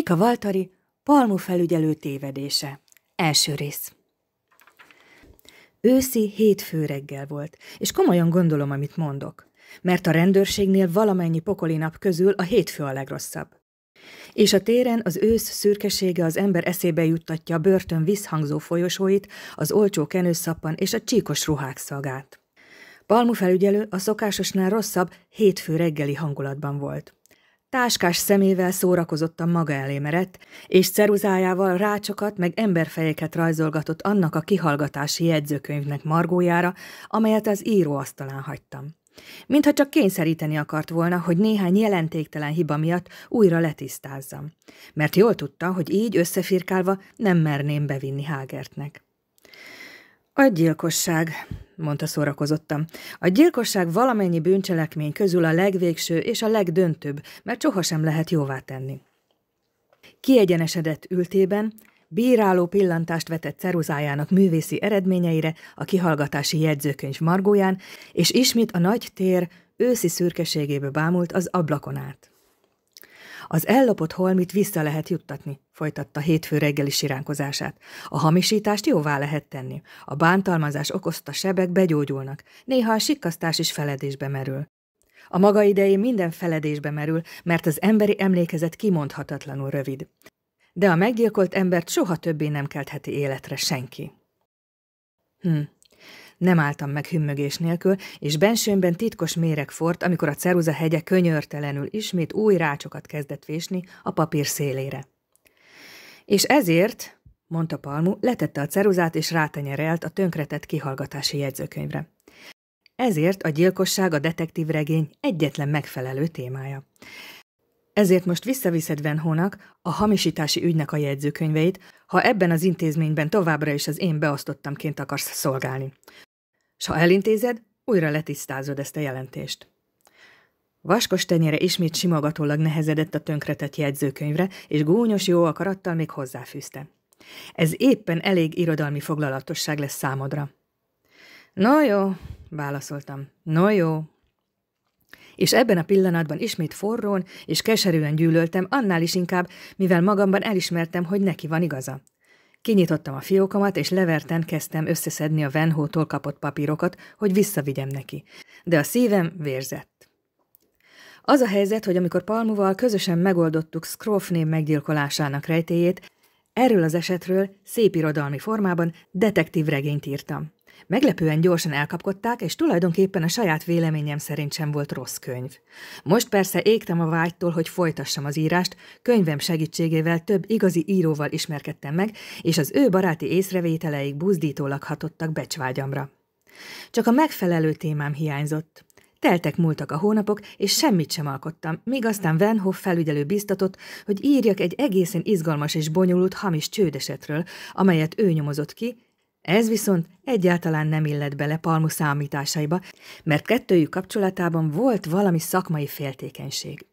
Mika Valtari, Palmu felügyelő tévedése. Első rész. Őszi hétfő reggel volt, és komolyan gondolom, amit mondok, mert a rendőrségnél valamennyi pokoli nap közül a hétfő a legrosszabb. És a téren az ősz szürkesége az ember eszébe juttatja a börtön visszhangzó folyosóit, az olcsó kenőszappan és a csíkos ruhák szagát. Palmu felügyelő a szokásosnál rosszabb hétfő reggeli hangulatban volt. Táskás szemével szórakozottan maga elé merett, és ceruzájával rácsokat meg emberfejeket rajzolgatott annak a kihallgatási jegyzőkönyvnek margójára, amelyet az író asztalán hagytam. Mintha csak kényszeríteni akart volna, hogy néhány jelentéktelen hiba miatt újra letisztázzam. Mert jól tudta, hogy így összefirkálva nem merném bevinni Hágertnek. A gyilkosság, mondta szórakozottam. A gyilkosság valamennyi bűncselekmény közül a legvégső és a legdöntőbb, mert sohasem lehet jóvá tenni. Kiegyenesedett ültében, bíráló pillantást vetett ceruzájának művészi eredményeire a kihallgatási jegyzőkönyv margóján, és ismét a nagy tér őszi szürkeségébe bámult az ablakon át. Az ellopott holmit vissza lehet juttatni, folytatta hétfő reggeli siránkozását. A hamisítást jóvá lehet tenni. A bántalmazás okozta sebek begyógyulnak. Néha a sikkasztás is feledésbe merül. A maga idején minden feledésbe merül, mert az emberi emlékezet kimondhatatlanul rövid. De a meggyilkolt embert soha többé nem keltheti életre senki. Hm, nem álltam meg hümmögés nélkül, és bensőmben titkos méreg fort, amikor a ceruza hegye könyörtelenül ismét új rácsokat kezdett vésni a papír szélére. És ezért, mondta Palmu, letette a ceruzát és rátenyerelt a tönkretett kihallgatási jegyzőkönyvre. Ezért a gyilkosság a detektív regény egyetlen megfelelő témája. Ezért most visszaviszed Venhónak a hamisítási ügynek a jegyzőkönyveit, ha ebben az intézményben továbbra is az én beosztottamként akarsz szolgálni s ha elintézed, újra letisztázod ezt a jelentést. Vaskos tenyere ismét simogatólag nehezedett a tönkretett jegyzőkönyvre, és gúnyos jó akarattal még hozzáfűzte. Ez éppen elég irodalmi foglalatosság lesz számodra. No jó, válaszoltam. No jó. És ebben a pillanatban ismét forrón és keserűen gyűlöltem, annál is inkább, mivel magamban elismertem, hogy neki van igaza. Kinyitottam a fiókomat, és leverten kezdtem összeszedni a Venhótól kapott papírokat, hogy visszavigyem neki. De a szívem vérzett. Az a helyzet, hogy amikor Palmuval közösen megoldottuk Scrofném meggyilkolásának rejtéjét, erről az esetről szép irodalmi formában detektív regényt írtam. Meglepően gyorsan elkapkodták, és tulajdonképpen a saját véleményem szerint sem volt rossz könyv. Most persze égtem a vágytól, hogy folytassam az írást, könyvem segítségével több igazi íróval ismerkedtem meg, és az ő baráti észrevételeik buzdítólag hatottak becsvágyamra. Csak a megfelelő témám hiányzott. Teltek múltak a hónapok, és semmit sem alkottam, míg aztán Venhoff felügyelő biztatott, hogy írjak egy egészen izgalmas és bonyolult hamis csődesetről, amelyet ő nyomozott ki, ez viszont egyáltalán nem illett bele Palmu számításaiba, mert kettőjük kapcsolatában volt valami szakmai féltékenység.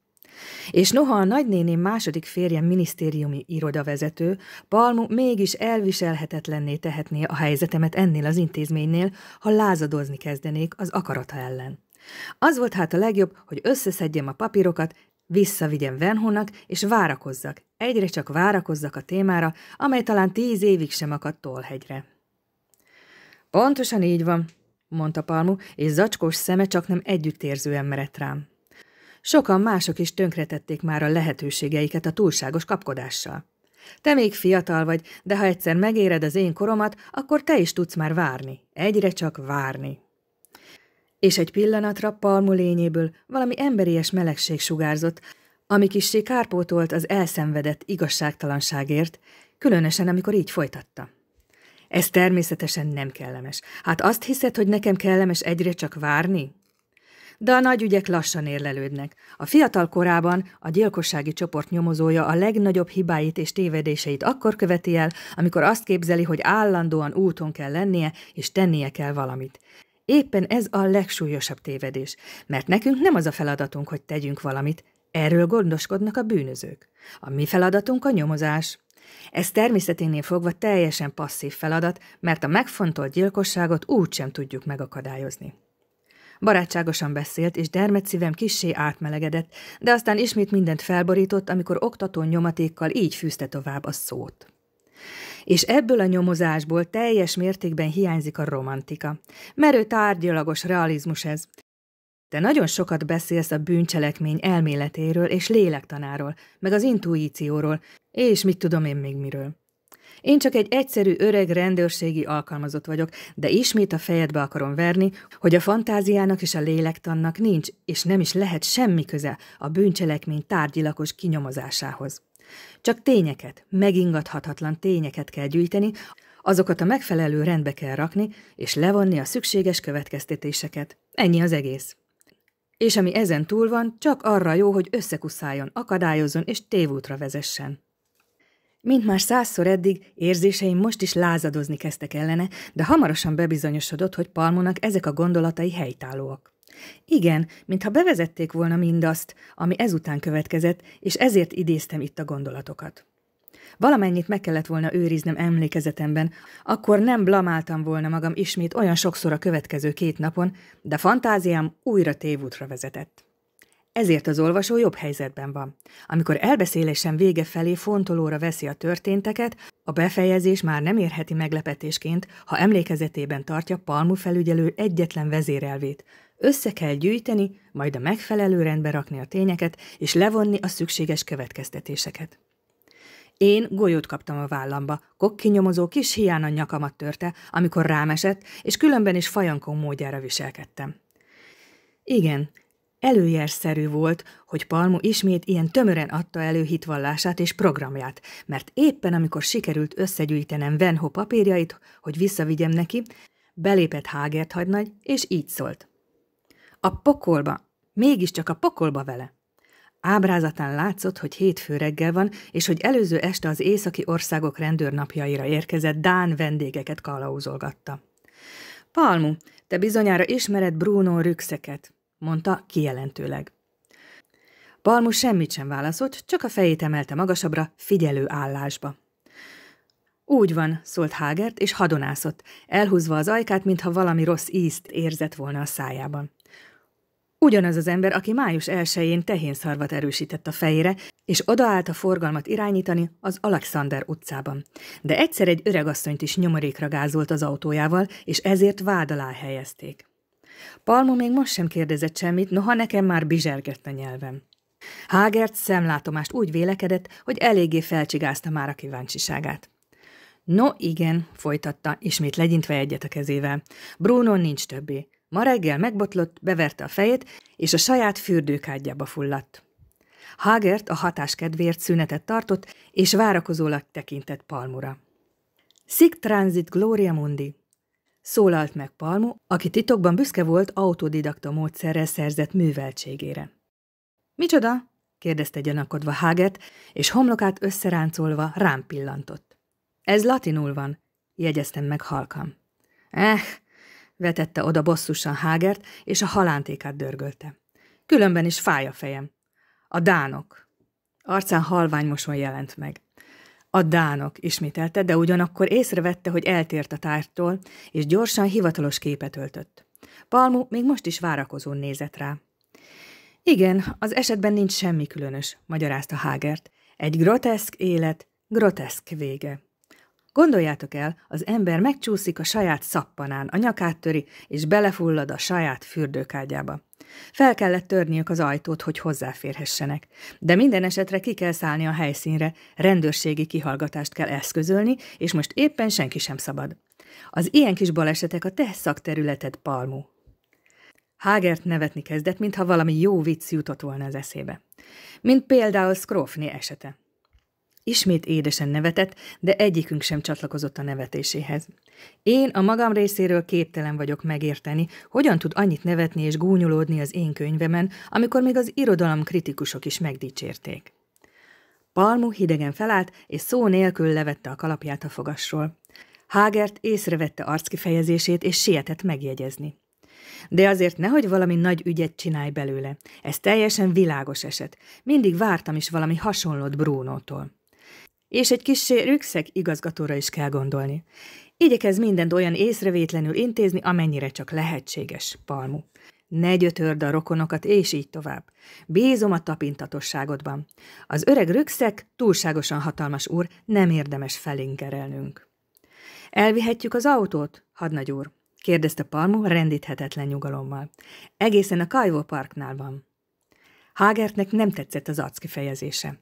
És noha a nagynéném második férjem minisztériumi irodavezető, Palmu mégis elviselhetetlenné tehetné a helyzetemet ennél az intézménynél, ha lázadozni kezdenék az akarata ellen. Az volt hát a legjobb, hogy összeszedjem a papírokat, visszavigyem Venhónak, és várakozzak, egyre csak várakozzak a témára, amely talán tíz évig sem akadt tolhegyre. Pontosan így van, mondta Palmu, és zacskós szeme csak nem együttérzően merett rám. Sokan mások is tönkretették már a lehetőségeiket a túlságos kapkodással. Te még fiatal vagy, de ha egyszer megéred az én koromat, akkor te is tudsz már várni. Egyre csak várni. És egy pillanatra Palmu lényéből valami emberies melegség sugárzott, ami kissé kárpótolt az elszenvedett igazságtalanságért, különösen amikor így folytatta. Ez természetesen nem kellemes. Hát azt hiszed, hogy nekem kellemes egyre csak várni? De a nagy ügyek lassan érlelődnek. A fiatal korában a gyilkossági csoport nyomozója a legnagyobb hibáit és tévedéseit akkor követi el, amikor azt képzeli, hogy állandóan úton kell lennie, és tennie kell valamit. Éppen ez a legsúlyosabb tévedés, mert nekünk nem az a feladatunk, hogy tegyünk valamit, erről gondoskodnak a bűnözők. A mi feladatunk a nyomozás. Ez természeténél fogva teljesen passzív feladat, mert a megfontolt gyilkosságot úgy sem tudjuk megakadályozni. Barátságosan beszélt, és dermedszívem kissé átmelegedett, de aztán ismét mindent felborított, amikor oktató nyomatékkal így fűzte tovább a szót. És ebből a nyomozásból teljes mértékben hiányzik a romantika. Merő tárgyalagos realizmus ez. Te nagyon sokat beszélsz a bűncselekmény elméletéről és lélektanáról, meg az intuícióról, és mit tudom én még miről. Én csak egy egyszerű öreg rendőrségi alkalmazott vagyok, de ismét a fejedbe akarom verni, hogy a fantáziának és a lélektannak nincs, és nem is lehet semmi köze a bűncselekmény tárgyilakos kinyomozásához. Csak tényeket, megingathatatlan tényeket kell gyűjteni, azokat a megfelelő rendbe kell rakni, és levonni a szükséges következtetéseket. Ennyi az egész. És ami ezen túl van, csak arra jó, hogy összekuszáljon, akadályozzon és tévútra vezessen. Mint már százszor eddig, érzéseim most is lázadozni kezdtek ellene, de hamarosan bebizonyosodott, hogy Palmonak ezek a gondolatai helytállóak. Igen, mintha bevezették volna mindazt, ami ezután következett, és ezért idéztem itt a gondolatokat. Valamennyit meg kellett volna őriznem emlékezetemben, akkor nem blamáltam volna magam ismét olyan sokszor a következő két napon, de fantáziám újra tévútra vezetett. Ezért az olvasó jobb helyzetben van. Amikor elbeszélésem vége felé fontolóra veszi a történteket, a befejezés már nem érheti meglepetésként, ha emlékezetében tartja Palmu felügyelő egyetlen vezérelvét. Össze kell gyűjteni, majd a megfelelő rendbe rakni a tényeket, és levonni a szükséges következtetéseket. Én golyót kaptam a vállamba, kokkinyomozó kis hián a nyakamat törte, amikor rám esett, és különben is fajankó módjára viselkedtem. Igen, Előjelszerű volt, hogy Palmu ismét ilyen tömören adta elő hitvallását és programját, mert éppen amikor sikerült összegyűjtenem Venho papírjait, hogy visszavigyem neki, belépett Hágert hagynagy, és így szólt. A pokolba, mégiscsak a pokolba vele. Ábrázatán látszott, hogy hétfő reggel van, és hogy előző este az északi országok rendőrnapjaira érkezett Dán vendégeket kalauzolgatta. Palmu, te bizonyára ismered Bruno Rükszeket, mondta kijelentőleg. Palmu semmit sem válaszolt, csak a fejét emelte magasabbra, figyelő állásba. Úgy van, szólt Hágert, és hadonászott, elhúzva az ajkát, mintha valami rossz ízt érzett volna a szájában. Ugyanaz az ember, aki május elsőjén tehénszarvat erősített a fejére, és odaállt a forgalmat irányítani az Alexander utcában. De egyszer egy öregasszonyt is nyomorékra gázolt az autójával, és ezért vád alá helyezték. Palmo még most sem kérdezett semmit, noha nekem már bizsergett a nyelvem. Hágert szemlátomást úgy vélekedett, hogy eléggé felcsigázta már a kíváncsiságát. No igen, folytatta, ismét legyintve egyet a kezével. Bruno nincs többé. Ma reggel megbotlott, beverte a fejét, és a saját fürdőkádjába fulladt. Hagert a hatás kedvéért szünetet tartott, és várakozólag tekintett Palmura. Sic transit gloria mundi, Szólalt meg Palmu, aki titokban büszke volt autodidakta módszerrel szerzett műveltségére. Micsoda? kérdezte gyanakodva Haget, és homlokát összeráncolva rám pillantott. Ez latinul van, jegyeztem meg halkan. Eh, vetette oda bosszusan Hágert, és a halántékát dörgölte. Különben is fáj a fejem. A dánok. Arcán halvány mosoly jelent meg. A dánok, ismételte, de ugyanakkor észrevette, hogy eltért a tártól, és gyorsan hivatalos képet öltött. Palmu még most is várakozón nézett rá. Igen, az esetben nincs semmi különös, magyarázta Hágert. Egy groteszk élet, groteszk vége. Gondoljátok el, az ember megcsúszik a saját szappanán, a nyakát töri, és belefullad a saját fürdőkádjába. Fel kellett törniük az ajtót, hogy hozzáférhessenek. De minden esetre ki kell szállni a helyszínre, rendőrségi kihallgatást kell eszközölni, és most éppen senki sem szabad. Az ilyen kis balesetek a te szakterületed, Palmu. Hágert nevetni kezdett, mintha valami jó vicc jutott volna az eszébe. Mint például Scrofni esete. Ismét édesen nevetett, de egyikünk sem csatlakozott a nevetéséhez. Én a magam részéről képtelen vagyok megérteni, hogyan tud annyit nevetni és gúnyolódni az én könyvemen, amikor még az irodalom kritikusok is megdicsérték. Palmu hidegen felállt, és szó nélkül levette a kalapját a fogasról. Hágert észrevette arckifejezését, és sietett megjegyezni. De azért nehogy valami nagy ügyet csinálj belőle. Ez teljesen világos eset. Mindig vártam is valami hasonlót Brunótól. És egy kis rükszek igazgatóra is kell gondolni. Igyekez mindent olyan észrevétlenül intézni, amennyire csak lehetséges, Palmu. Ne gyötörd a rokonokat, és így tovább. Bízom a tapintatosságodban. Az öreg rökszek túlságosan hatalmas úr, nem érdemes felinkerelnünk. Elvihetjük az autót, hadnagy úr? kérdezte Palmu rendíthetetlen nyugalommal. Egészen a Kajvó parknál van. Hágertnek nem tetszett az arckifejezése.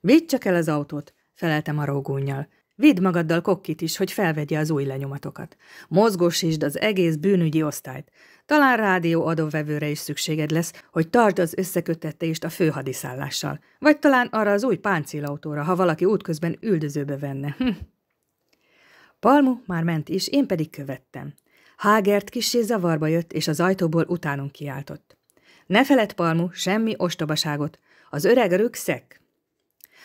Vidd csak el az autót, feleltem a rógónnyal. Vidd magaddal kokkit is, hogy felvegye az új lenyomatokat. Mozgósítsd az egész bűnügyi osztályt. Talán rádió adóvevőre is szükséged lesz, hogy tartsd az összekötetést a főhadiszállással. Vagy talán arra az új páncélautóra, ha valaki útközben üldözőbe venne. Hm. Palmu már ment is, én pedig követtem. Hágert kissé zavarba jött, és az ajtóból utánunk kiáltott. Ne feled, Palmu, semmi ostobaságot. Az öreg rükszek.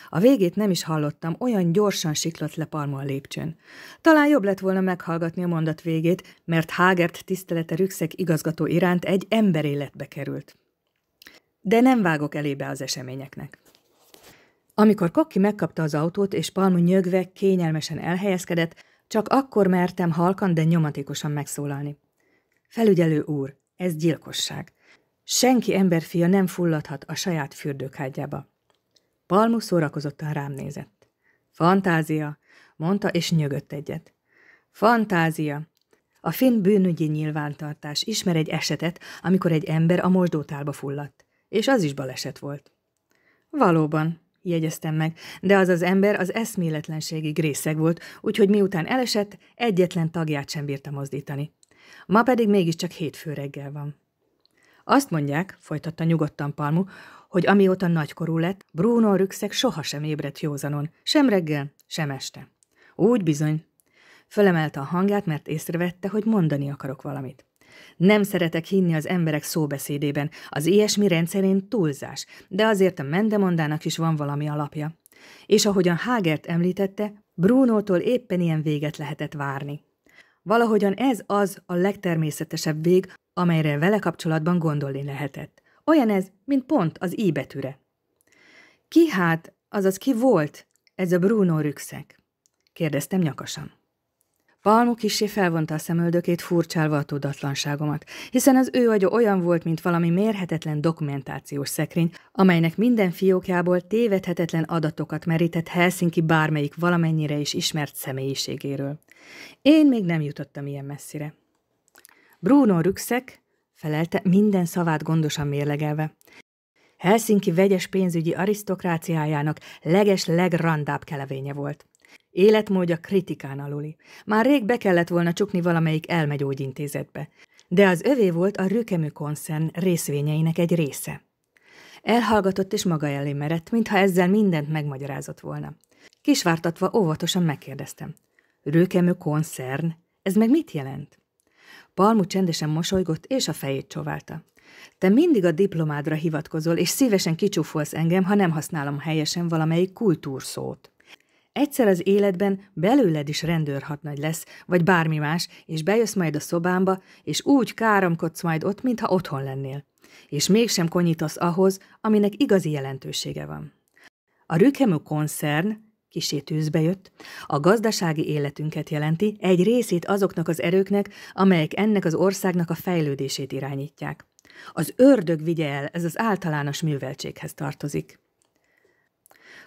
A végét nem is hallottam, olyan gyorsan siklott le Palmu a lépcsőn. Talán jobb lett volna meghallgatni a mondat végét, mert Hágert tisztelete rükszek igazgató iránt egy emberéletbe került. De nem vágok elébe az eseményeknek. Amikor Kokki megkapta az autót, és Palmu nyögve, kényelmesen elhelyezkedett, csak akkor mertem halkan, de nyomatikusan megszólalni. Felügyelő úr, ez gyilkosság. Senki emberfia nem fulladhat a saját fürdőkádjába. Palmu szórakozottan rám nézett. Fantázia, mondta, és nyögött egyet. Fantázia. A finn bűnügyi nyilvántartás ismer egy esetet, amikor egy ember a mosdótálba fulladt, és az is baleset volt. Valóban, jegyeztem meg, de az az ember az eszméletlenségig részeg volt, úgyhogy miután elesett, egyetlen tagját sem bírta mozdítani. Ma pedig mégiscsak hétfő reggel van. Azt mondják, folytatta nyugodtan Palmu, hogy amióta nagykorú lett, Bruno Rükszek sohasem ébredt józanon, sem reggel, sem este. Úgy bizony. Fölemelte a hangját, mert észrevette, hogy mondani akarok valamit. Nem szeretek hinni az emberek szóbeszédében, az ilyesmi rendszerén túlzás, de azért a mendemondának is van valami alapja. És ahogyan Hágert említette, Brunótól éppen ilyen véget lehetett várni. Valahogyan ez az a legtermészetesebb vég, amelyre vele kapcsolatban gondolni lehetett. Olyan ez, mint pont az i betűre. Ki hát, azaz ki volt ez a Bruno rükszek? kérdeztem nyakasan. Palmu kisé felvonta a szemöldökét, furcsálva a tudatlanságomat, hiszen az ő agya olyan volt, mint valami mérhetetlen dokumentációs szekrény, amelynek minden fiókjából tévedhetetlen adatokat merített Helsinki bármelyik valamennyire is ismert személyiségéről. Én még nem jutottam ilyen messzire. Bruno Rükszek felelte minden szavát gondosan mérlegelve. Helsinki vegyes pénzügyi arisztokráciájának leges legrandább kelevénye volt. Életmódja kritikán aluli. Már rég be kellett volna csukni valamelyik elmegyógyintézetbe, de az övé volt a Rükemű koncern részvényeinek egy része. Elhallgatott és maga elé merett, mintha ezzel mindent megmagyarázott volna. Kisvártatva óvatosan megkérdeztem. Rőkemű koncern? Ez meg mit jelent? Palmu csendesen mosolygott, és a fejét csóválta. Te mindig a diplomádra hivatkozol, és szívesen kicsúfolsz engem, ha nem használom helyesen valamelyik kultúrszót. Egyszer az életben belőled is rendőrhatnagy lesz, vagy bármi más, és bejössz majd a szobámba, és úgy káromkodsz majd ott, mintha otthon lennél. És mégsem konyítasz ahhoz, aminek igazi jelentősége van. A Rükemű koncern kisé tűzbe jött, a gazdasági életünket jelenti, egy részét azoknak az erőknek, amelyek ennek az országnak a fejlődését irányítják. Az ördög vigye el, ez az általános műveltséghez tartozik.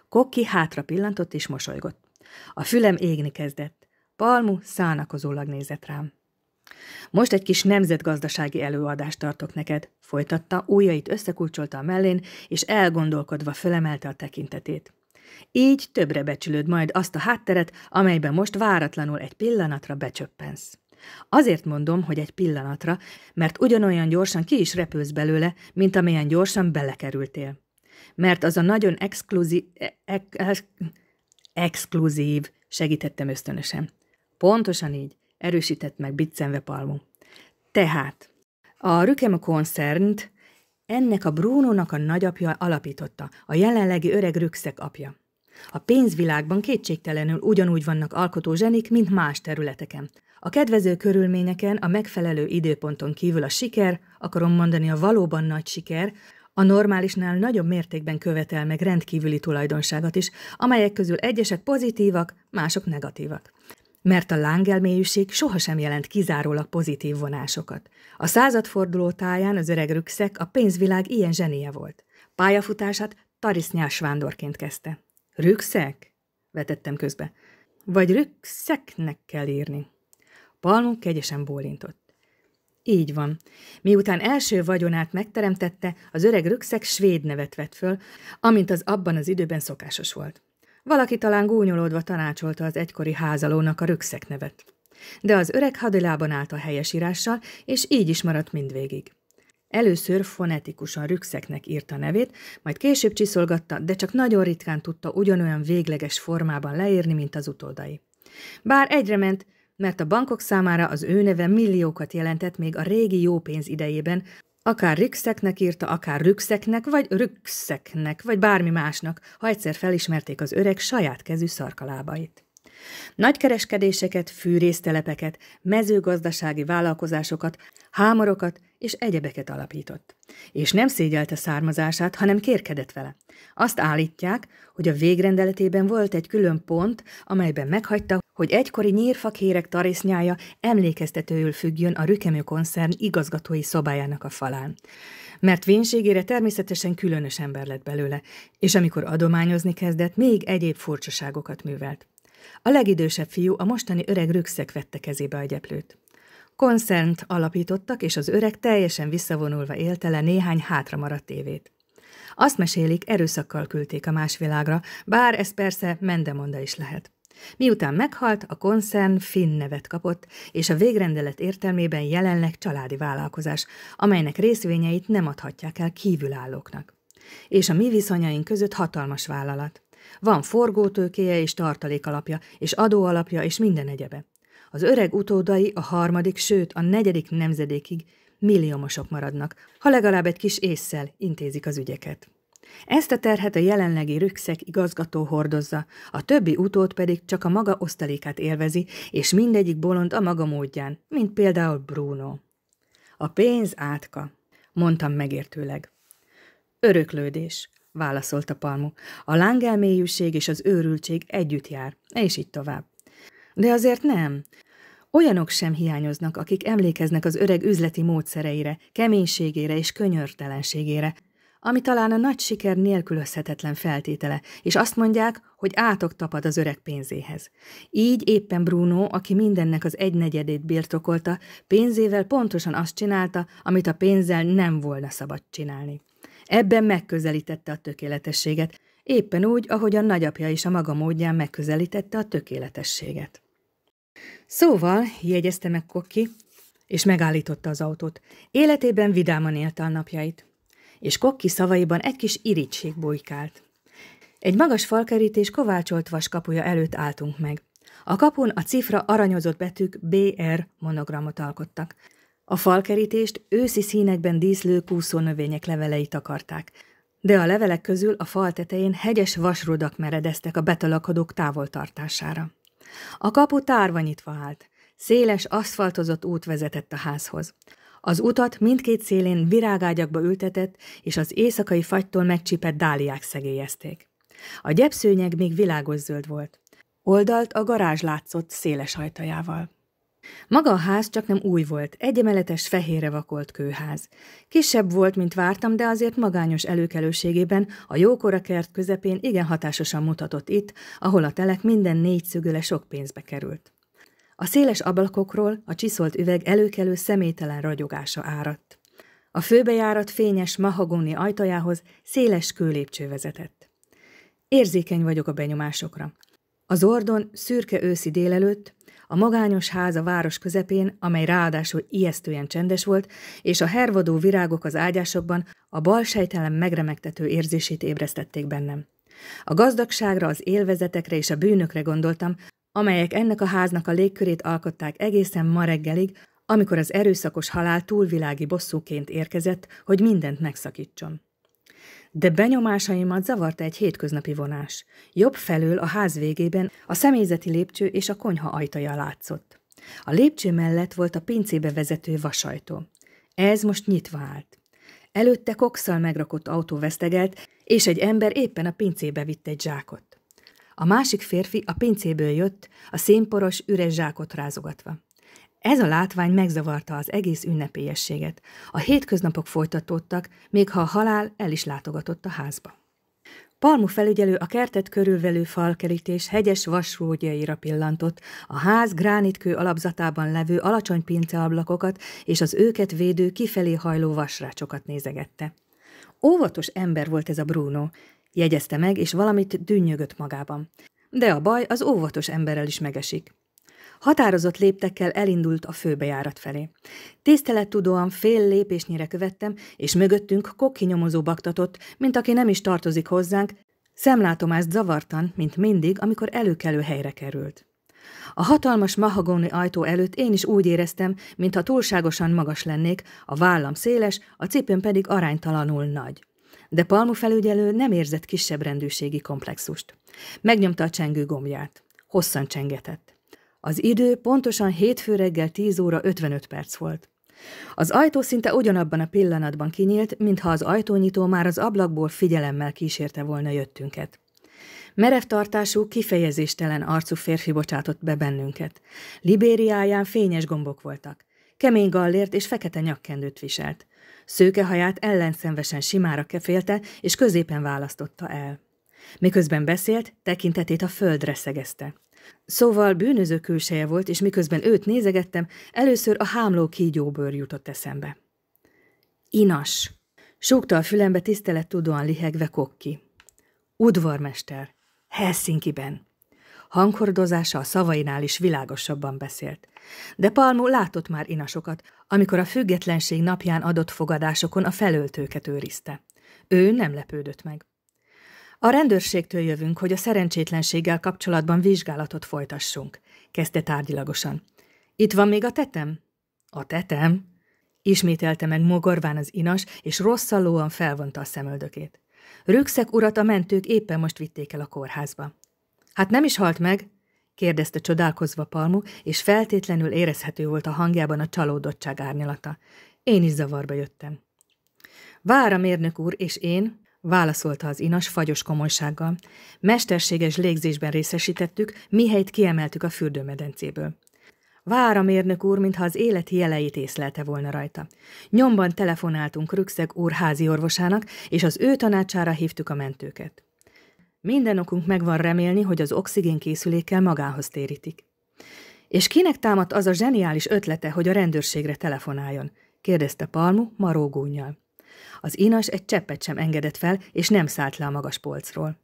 Kokki hátra pillantott és mosolygott. A fülem égni kezdett. Palmu szánakozólag nézett rám. Most egy kis nemzetgazdasági előadást tartok neked, folytatta, ujjait összekulcsolta a mellén, és elgondolkodva fölemelte a tekintetét. Így többre becsülöd majd azt a hátteret, amelyben most váratlanul egy pillanatra becsöppensz. Azért mondom, hogy egy pillanatra, mert ugyanolyan gyorsan ki is repülsz belőle, mint amilyen gyorsan belekerültél. Mert az a nagyon exkluzív, ex, exkluzív, segítettem ösztönösen. Pontosan így, erősített meg biccenve Palmu. Tehát, a Rükema koncernt ennek a Brunónak a nagyapja alapította, a jelenlegi öreg Rükszek apja. A pénzvilágban kétségtelenül ugyanúgy vannak alkotó zsenik, mint más területeken. A kedvező körülményeken, a megfelelő időponton kívül a siker, akarom mondani a valóban nagy siker, a normálisnál nagyobb mértékben követel meg rendkívüli tulajdonságot is, amelyek közül egyesek pozitívak, mások negatívak. Mert a lángelmélyűség sohasem jelent kizárólag pozitív vonásokat. A századforduló táján az öreg rükszek a pénzvilág ilyen zsenie volt. Pályafutását tarisznyás vándorként kezdte. Rükszek? vetettem közbe. Vagy rükszeknek kell írni. Palmunk kegyesen bólintott. Így van. Miután első vagyonát megteremtette, az öreg rükszek svéd nevet vett föl, amint az abban az időben szokásos volt. Valaki talán gúnyolódva tanácsolta az egykori házalónak a rükszek nevet. De az öreg hadilában állt a helyesírással, és így is maradt mindvégig. Először fonetikusan rükszeknek írta nevét, majd később csiszolgatta, de csak nagyon ritkán tudta ugyanolyan végleges formában leírni, mint az utódai. Bár egyre ment, mert a bankok számára az ő neve milliókat jelentett még a régi jópénz idejében, Akár rükszeknek írta, akár rükszeknek, vagy rükszeknek, vagy bármi másnak, ha egyszer felismerték az öreg saját kezű szarkalábait. Nagykereskedéseket, fűrésztelepeket, mezőgazdasági vállalkozásokat, hámorokat és egyebeket alapított. És nem szégyelte származását, hanem kérkedett vele. Azt állítják, hogy a végrendeletében volt egy külön pont, amelyben meghagyta, hogy egykori nyírfakérek tarisznyája emlékeztetőül függjön a Rükemő koncern igazgatói szobájának a falán. Mert vénségére természetesen különös ember lett belőle, és amikor adományozni kezdett, még egyéb furcsaságokat művelt. A legidősebb fiú a mostani öreg rükszek vette kezébe a gyeplőt. Koncernt alapítottak, és az öreg teljesen visszavonulva élte le néhány hátra maradt évét. Azt mesélik, erőszakkal küldték a más világra, bár ez persze mendemonda is lehet. Miután meghalt, a koncern Finn nevet kapott, és a végrendelet értelmében jelenleg családi vállalkozás, amelynek részvényeit nem adhatják el kívülállóknak. És a mi viszonyaink között hatalmas vállalat. Van forgótőkéje és tartalékalapja, és adóalapja, és minden egyebe. Az öreg utódai a harmadik, sőt a negyedik nemzedékig milliómosok maradnak, ha legalább egy kis észszel intézik az ügyeket. Ezt a terhet a jelenlegi rükszek igazgató hordozza, a többi utód pedig csak a maga osztalékát élvezi, és mindegyik bolond a maga módján, mint például Bruno. A pénz átka, mondtam megértőleg. Öröklődés, válaszolta Palmu. A lángelmélyűség és az őrültség együtt jár, és így tovább. De azért nem. Olyanok sem hiányoznak, akik emlékeznek az öreg üzleti módszereire, keménységére és könyörtelenségére, ami talán a nagy siker nélkülözhetetlen feltétele, és azt mondják, hogy átok tapad az öreg pénzéhez. Így éppen Bruno, aki mindennek az egynegyedét birtokolta, pénzével pontosan azt csinálta, amit a pénzzel nem volna szabad csinálni. Ebben megközelítette a tökéletességet, éppen úgy, ahogy a nagyapja is a maga módján megközelítette a tökéletességet. Szóval, jegyezte meg Kokki, és megállította az autót. Életében vidáman élte a napjait és Kokki szavaiban egy kis irítség bujkált. Egy magas falkerítés kovácsolt vas kapuja előtt álltunk meg. A kapun a cifra aranyozott betűk BR monogramot alkottak. A falkerítést őszi színekben díszlő növények levelei takarták, de a levelek közül a fal tetején hegyes vasrudak meredeztek a betalakodók távoltartására. A kapu tárva nyitva állt. Széles, aszfaltozott út vezetett a házhoz. Az utat mindkét szélén virágágyakba ültetett és az éjszakai fagytól megcsipett dáliák szegélyezték. A gyepszőnyeg még világos zöld volt. Oldalt a garázs látszott széles ajtajával. Maga a ház csak nem új volt, egyemeletes fehérre vakolt kőház. Kisebb volt, mint vártam, de azért magányos előkelőségében a jókora kert közepén igen hatásosan mutatott itt, ahol a telek minden négy szögöle sok pénzbe került. A széles ablakokról a csiszolt üveg előkelő szemételen ragyogása áradt. A főbejárat fényes mahagóni ajtajához széles kőlépcső vezetett. Érzékeny vagyok a benyomásokra. Az ordon szürke őszi délelőtt, a magányos ház a város közepén, amely ráadásul ijesztően csendes volt, és a hervadó virágok az ágyásokban a balsejtelen megremegtető érzését ébresztették bennem. A gazdagságra, az élvezetekre és a bűnökre gondoltam, amelyek ennek a háznak a légkörét alkották egészen ma reggelig, amikor az erőszakos halál túlvilági bosszúként érkezett, hogy mindent megszakítson. De benyomásaimat zavarta egy hétköznapi vonás. Jobb felől a ház végében a személyzeti lépcső és a konyha ajtaja látszott. A lépcső mellett volt a pincébe vezető vasajtó. Ez most nyitva állt. Előtte kokszal megrakott autó vesztegelt, és egy ember éppen a pincébe vitt egy zsákot. A másik férfi a pincéből jött, a szénporos, üres zsákot rázogatva. Ez a látvány megzavarta az egész ünnepélyességet. A hétköznapok folytatódtak, még ha a halál el is látogatott a házba. Palmu felügyelő a kertet körülvelő falkerítés hegyes vasrógyaira pillantott, a ház gránitkő alapzatában levő alacsony pinceablakokat és az őket védő kifelé hajló vasrácsokat nézegette. Óvatos ember volt ez a Bruno, jegyezte meg, és valamit dünnyögött magában. De a baj az óvatos emberrel is megesik. Határozott léptekkel elindult a főbejárat felé. Tisztelettudóan fél lépésnyire követtem, és mögöttünk kokki nyomozó baktatott, mint aki nem is tartozik hozzánk, szemlátomást zavartan, mint mindig, amikor előkelő helyre került. A hatalmas mahagóni ajtó előtt én is úgy éreztem, mintha túlságosan magas lennék, a vállam széles, a cipőm pedig aránytalanul nagy. De Palmu felügyelő nem érzett kisebb rendűségi komplexust. Megnyomta a csengő gombját. Hosszan csengetett. Az idő pontosan hétfő reggel 10 óra 55 perc volt. Az ajtó szinte ugyanabban a pillanatban kinyílt, mintha az ajtónyitó már az ablakból figyelemmel kísérte volna jöttünket. Merev tartású, kifejezéstelen arcú férfi bocsátott be bennünket. Libériáján fényes gombok voltak. Kemény gallért és fekete nyakkendőt viselt. Szőke haját ellenszenvesen simára kefélte, és középen választotta el. Miközben beszélt, tekintetét a földre szegezte. Szóval bűnöző külseje volt, és miközben őt nézegettem, először a hámló kígyóbőr jutott eszembe. Inas! Súgta a fülembe tudóan lihegve kokki. Udvarmester, Helsinki-ben. Hangkordozása a szavainál is világosabban beszélt. De Palmu látott már inasokat, amikor a függetlenség napján adott fogadásokon a felöltőket őrizte. Ő nem lepődött meg. A rendőrségtől jövünk, hogy a szerencsétlenséggel kapcsolatban vizsgálatot folytassunk, kezdte tárgyilagosan. Itt van még a tetem? A tetem? Ismételte meg mogorván az inas, és rosszallóan felvonta a szemöldökét. Rükszek urat a mentők éppen most vitték el a kórházba. Hát nem is halt meg? kérdezte csodálkozva Palmu, és feltétlenül érezhető volt a hangjában a csalódottság árnyalata. Én is zavarba jöttem. Vár a mérnök úr, és én, válaszolta az inas fagyos komolysággal. Mesterséges légzésben részesítettük, mihelyt kiemeltük a fürdőmedencéből. Vár a mérnök úr, mintha az életi jeleit észlelte volna rajta. Nyomban telefonáltunk Rükszeg úr házi orvosának, és az ő tanácsára hívtuk a mentőket. Minden okunk megvan remélni, hogy az oxigén készülékkel magához térítik. És kinek támadt az a zseniális ötlete, hogy a rendőrségre telefonáljon? kérdezte Palmu marógúnyjal. Az inas egy cseppet sem engedett fel, és nem szállt le a magas polcról.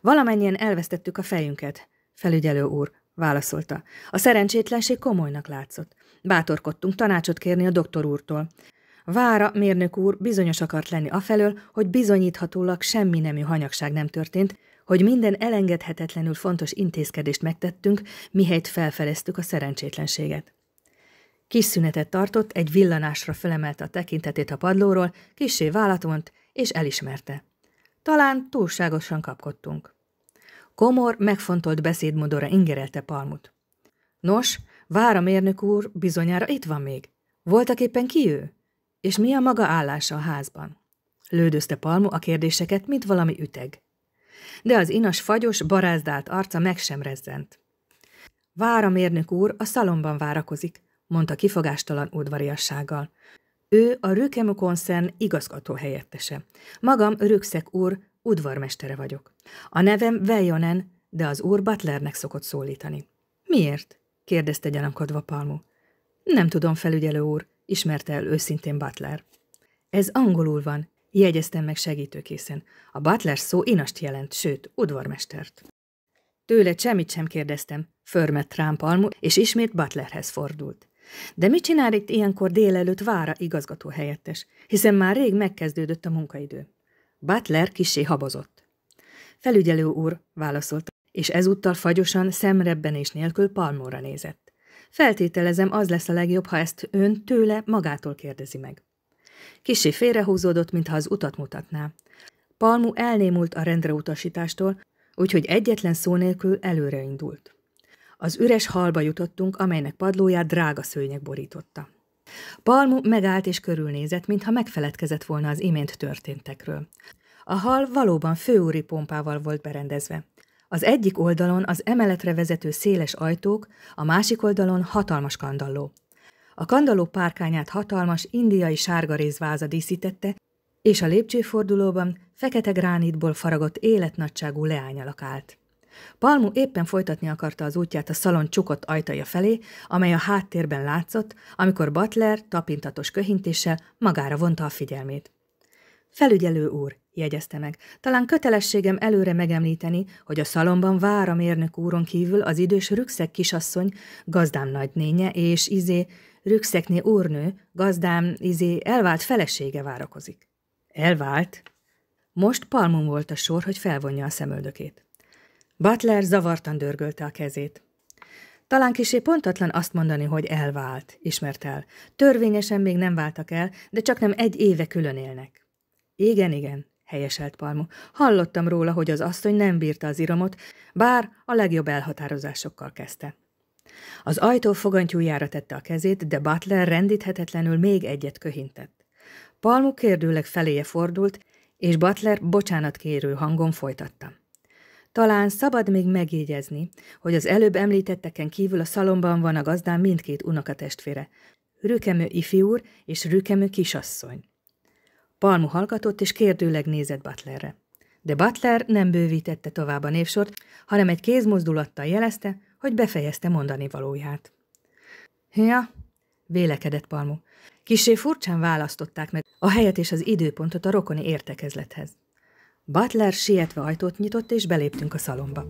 Valamennyien elvesztettük a fejünket, felügyelő úr, válaszolta. A szerencsétlenség komolynak látszott. Bátorkodtunk tanácsot kérni a doktor úrtól. Vára, mérnök úr, bizonyos akart lenni afelől, hogy bizonyíthatólag semmi nemű hanyagság nem történt, hogy minden elengedhetetlenül fontos intézkedést megtettünk, mihelyt felfeleztük a szerencsétlenséget. Kis szünetet tartott, egy villanásra felemelte a tekintetét a padlóról, kissé vállat vont, és elismerte. Talán túlságosan kapkodtunk. Komor, megfontolt beszédmodora ingerelte Palmut. Nos, vár a mérnök úr, bizonyára itt van még. Voltak éppen ki ő? És mi a maga állása a házban? Lődözte Palmu a kérdéseket, mint valami üteg. De az inas fagyos, barázdált arca meg sem rezzent. Mérnök úr, a szalomban várakozik, mondta kifogástalan udvariassággal. Ő a Rükemu koncern igazgató helyettese. Magam Rükszek úr, udvarmestere vagyok. A nevem Vejonen, de az úr Butlernek szokott szólítani. Miért? kérdezte gyanakodva Palmu. Nem tudom, felügyelő úr, ismerte el őszintén Butler. Ez angolul van, jegyeztem meg segítőkészen. A Butler szó inast jelent, sőt, udvarmestert. Tőle semmit sem kérdeztem, förmett rám Palmu, és ismét Butlerhez fordult. De mit csinál itt ilyenkor délelőtt vára igazgató helyettes, hiszen már rég megkezdődött a munkaidő. Butler kisé habozott. Felügyelő úr, válaszolta, és ezúttal fagyosan, szemrebbenés nélkül Palmóra nézett. Feltételezem, az lesz a legjobb, ha ezt ön tőle magától kérdezi meg. Kisé félrehúzódott, mintha az utat mutatná. Palmu elnémult a rendreutasítástól, úgyhogy egyetlen szó nélkül előreindult. Az üres halba jutottunk, amelynek padlóját drága szőnyeg borította. Palmu megállt és körülnézett, mintha megfeledkezett volna az imént történtekről. A hal valóban főúri pompával volt berendezve. Az egyik oldalon az emeletre vezető széles ajtók, a másik oldalon hatalmas kandalló. A kandalló párkányát hatalmas indiai sárga rézváza díszítette, és a lépcsőfordulóban fekete gránitból faragott életnagyságú leányalak állt. Palmu éppen folytatni akarta az útját a szalon csukott ajtaja felé, amely a háttérben látszott, amikor Butler tapintatos köhintéssel magára vonta a figyelmét. Felügyelő úr, jegyezte meg, talán kötelességem előre megemlíteni, hogy a szalomban a mérnök úron kívül az idős rükszek kisasszony, gazdám nagynénye és izé rükszekné úrnő, gazdám izé elvált felesége várakozik. Elvált? Most Palmon volt a sor, hogy felvonja a szemöldökét. Butler zavartan dörgölte a kezét. Talán kisé pontatlan azt mondani, hogy elvált, ismert el. Törvényesen még nem váltak el, de csak nem egy éve külön élnek. Igen, igen, helyeselt Palmu. Hallottam róla, hogy az asszony nem bírta az iramot, bár a legjobb elhatározásokkal kezdte. Az ajtó fogantyújára tette a kezét, de Butler rendíthetetlenül még egyet köhintett. Palmu kérdőleg feléje fordult, és Butler bocsánatkérő hangon folytatta. Talán szabad még megjegyezni, hogy az előbb említetteken kívül a szalomban van a gazdám mindkét unokatestvére, Rükemő ifjúr és Rükemő kisasszony. Palmu hallgatott és kérdőleg nézett Butlerre. De Butler nem bővítette tovább a névsort, hanem egy kézmozdulattal jelezte, hogy befejezte mondani valóját. Ja, vélekedett Palmu. Kissé furcsán választották meg a helyet és az időpontot a rokoni értekezlethez. Butler sietve ajtót nyitott, és beléptünk a szalomba.